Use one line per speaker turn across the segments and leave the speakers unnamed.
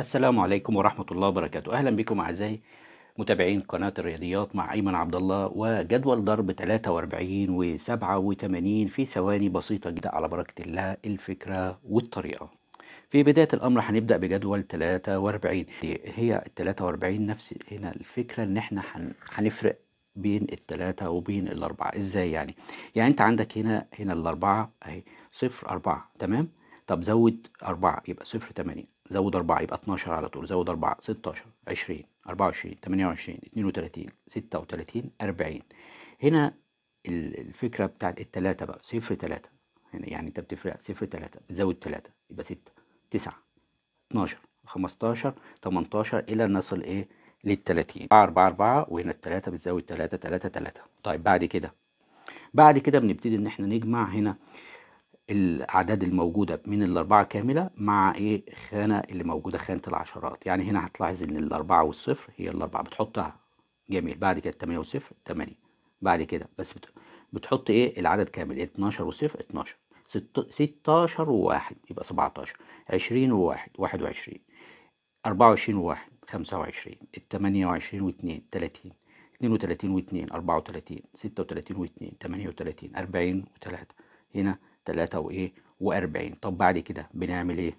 السلام عليكم ورحمة الله وبركاته. أهلا بكم أعزائي متابعين قناة الرياضيات مع أيمن عبد الله وجدول ضرب 43 و 87 في ثواني بسيطة جدا على بركة الله الفكرة والطريقة. في بداية الأمر هنبدأ بجدول 43 هي ال 43 نفس هنا الفكرة إن إحنا هن- هنفرق بين التلاتة وبين الأربعة. إزاي يعني؟ يعني أنت عندك هنا هنا الأربعة أهي صفر أربعة تمام؟ طب زود أربعة يبقى صفر تمانية زود أربعة يبقى 12 على طول. زود أربعة 16 20 24 28 32 36 40 هنا ال- الفكرة بتاعت التلاتة بقى صفر تلاتة. يعني أنت بتفرق صفر تلاتة بتزود تلاتة يبقى ستة تسعة 12 15 18 إلى نصل إيه؟ للتلاتين. أربعة أربعة وهنا التلاتة بتزود تلاتة تلاتة تلاتة. طيب بعد كده بعد كده بنبتدي إن إحنا نجمع هنا الأعداد الموجودة من الأربعة كاملة مع إيه؟ خانة اللي موجودة خانة العشرات. يعني هنا هتلاحظ إن الأربعة والصفر هي الأربعة. بتحطها. جميل. بعد كده التمانية والصفر تمانية بعد كده بس بت- بتحط إيه؟ العدد كامل. 12 والصفر 12 ست- 16 وواحد يبقى 17 20 وواحد 21 24 وواحد 25 التمانية وعشرين واتنين تلاتين. اتنين وتلاتين واتنين أربعة وتلاتين. ستة وتلاتين واتنين تمانية وتلاتين أربعين وتلاتة. هنا تلاتة وإيه؟ وأربعين. طب بعد كده بنعمل إيه؟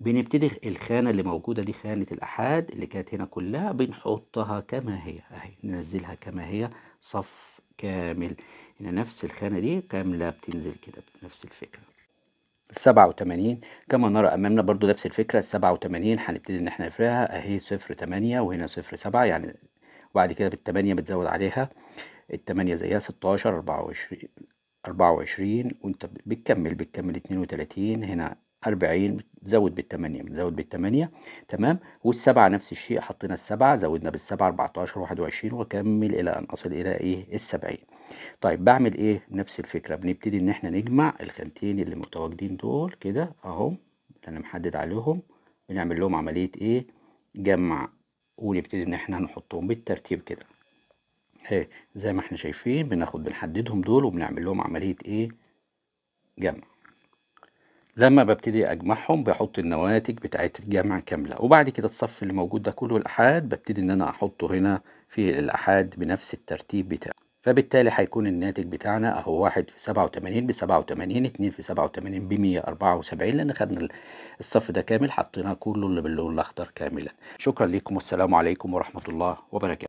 بنبتدي الخانة اللي موجودة دي خانة الأحاد اللي كانت هنا كلها بنحطها كما هي. أهي ننزلها كما هي صف كامل. هنا نفس الخانة دي كاملة بتنزل كده بنفس الفكرة. السبعة وتمانين. كما نرى أمامنا برضو نفس الفكرة السبعة وتمانين هنبتدي إن إحنا نفرقها أهي صفر تمانية وهنا صفر سبعة يعني وبعد كده بالتمانية بتزود عليها. التمانية زيها ستاشر أربعة وعشرين. أربعة وعشرين وأنت بتكمل بتكمل اتنين وتلاتين هنا أربعين بتزود بالتمانية بتزود بالتمانية تمام؟ والسبعة نفس الشيء حطينا السبعة زودنا بالسبعة أربعتاشر واحد وعشرين وأكمل إلى أن أصل إلى إيه؟ السبعين. طيب بعمل إيه؟ نفس الفكرة بنبتدي إن إحنا نجمع الخانتين اللي متواجدين دول كده اللي أنا محدد عليهم بنعمل لهم عملية إيه؟ جمع ونبتدي إن إحنا نحطهم بالترتيب كده. اهي زي ما إحنا شايفين بناخد بنحددهم دول وبنعمل لهم عملية إيه؟ جمع. لما ببتدي أجمعهم بحط النواتج بتاعت الجمع كاملة وبعد كده الصف اللي موجود ده كله الأحاد ببتدي إن أنا أحطه هنا في الأحاد بنفس الترتيب بتاعه. فبالتالي هيكون الناتج بتاعنا أهو واحد في سبعة وتمانين بسبعة وتمانين اتنين في سبعة وتمانين بمية أربعة وسبعين لأن خدنا الصف ده كامل حطيناه كله اللي باللون الأخضر كاملا. شكرا لكم والسلام عليكم ورحمة الله وبركاته.